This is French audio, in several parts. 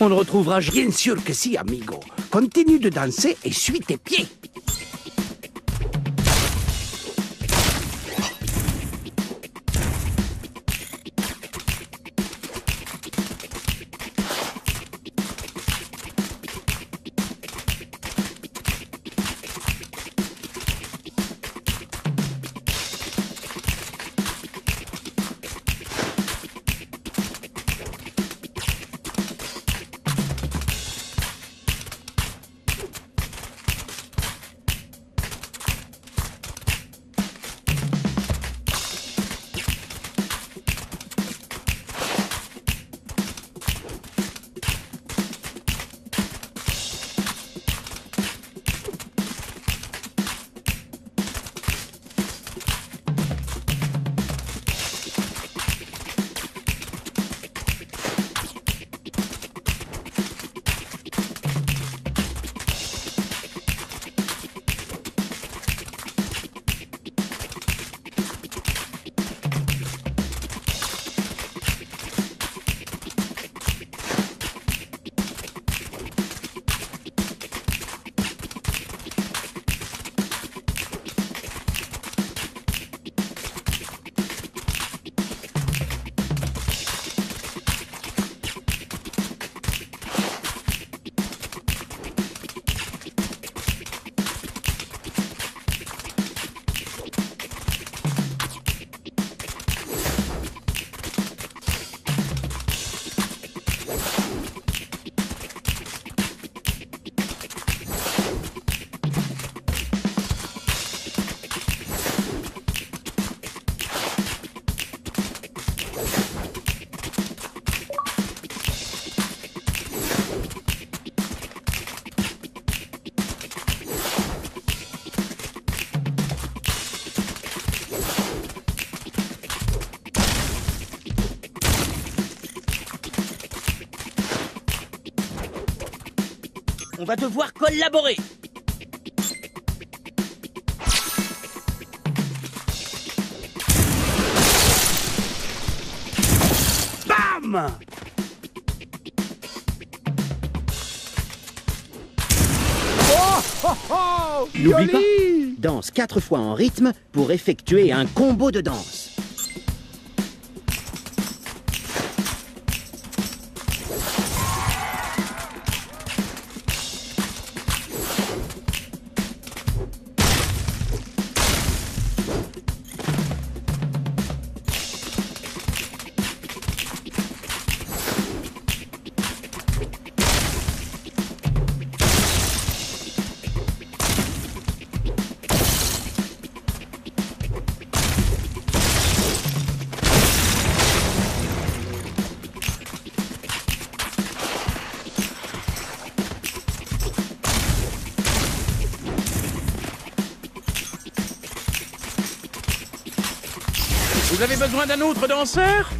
On ne retrouvera bien sûr que si, amigo. Continue de danser et suis tes pieds. On va devoir collaborer. Bam N'oublie pas, danse quatre fois en rythme pour effectuer un combo de danse. Vous avez besoin d'un autre danseur?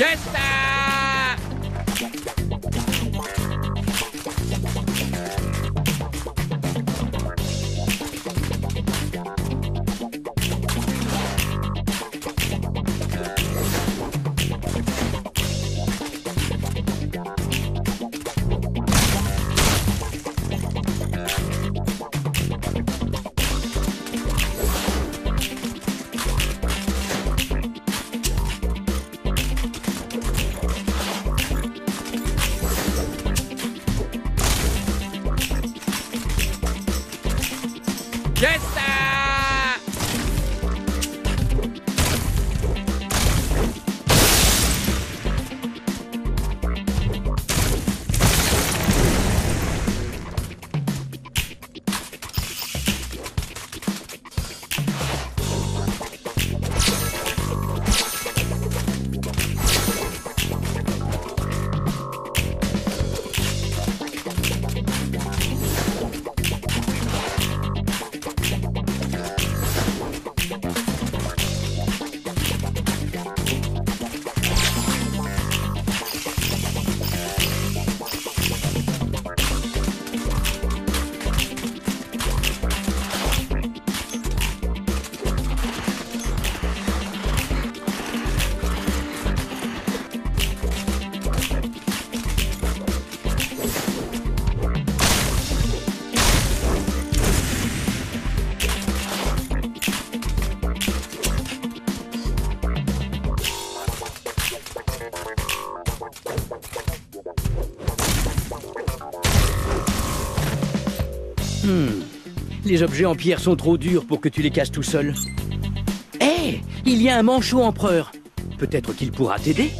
Just that. get that. Les objets en pierre sont trop durs pour que tu les casses tout seul. Hé Il y a un manchot empereur Peut-être qu'il pourra t'aider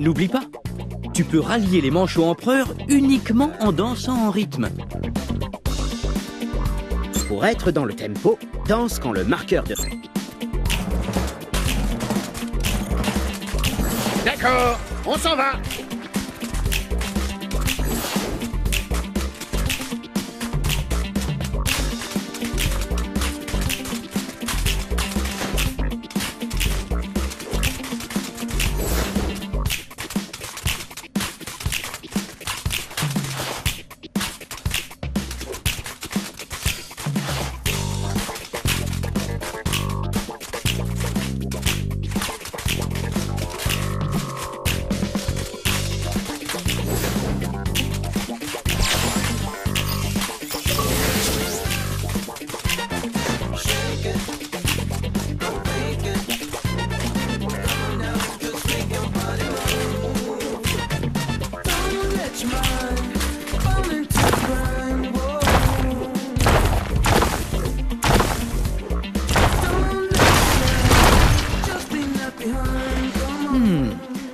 N'oublie pas, tu peux rallier les manchots empereurs uniquement en dansant en rythme. Pour être dans le tempo, danse quand le marqueur de D'accord, on s'en va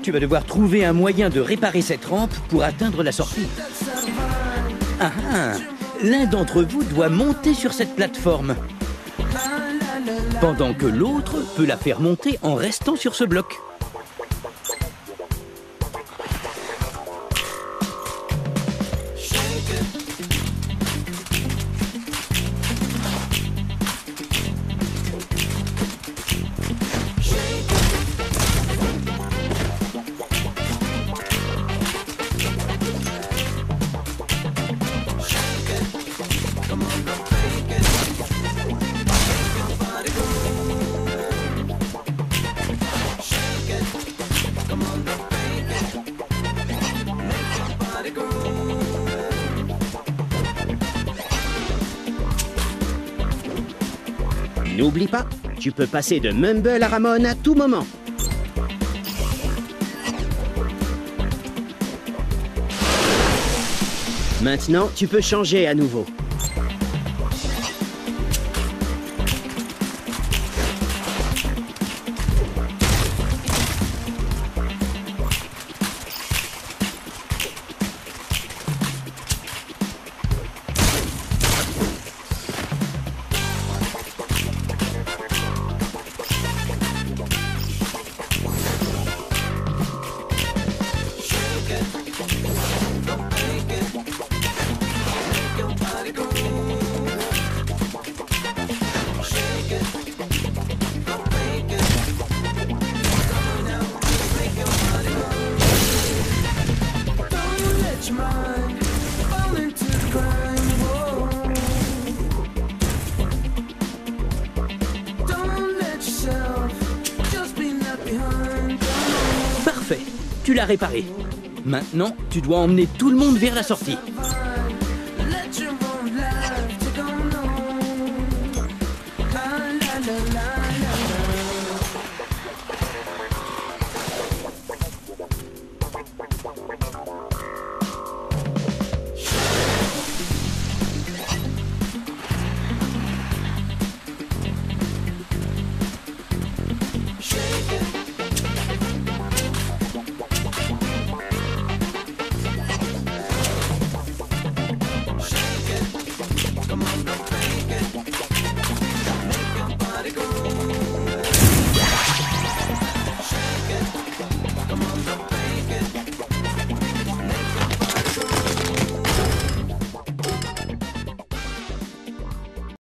Tu vas devoir trouver un moyen de réparer cette rampe pour atteindre la sortie. Ah ah L'un d'entre vous doit monter sur cette plateforme. Pendant que l'autre peut la faire monter en restant sur ce bloc. N'oublie pas, tu peux passer de Mumble à Ramon à tout moment. Maintenant, tu peux changer à nouveau. tu l'as réparé. Maintenant, tu dois emmener tout le monde vers la sortie.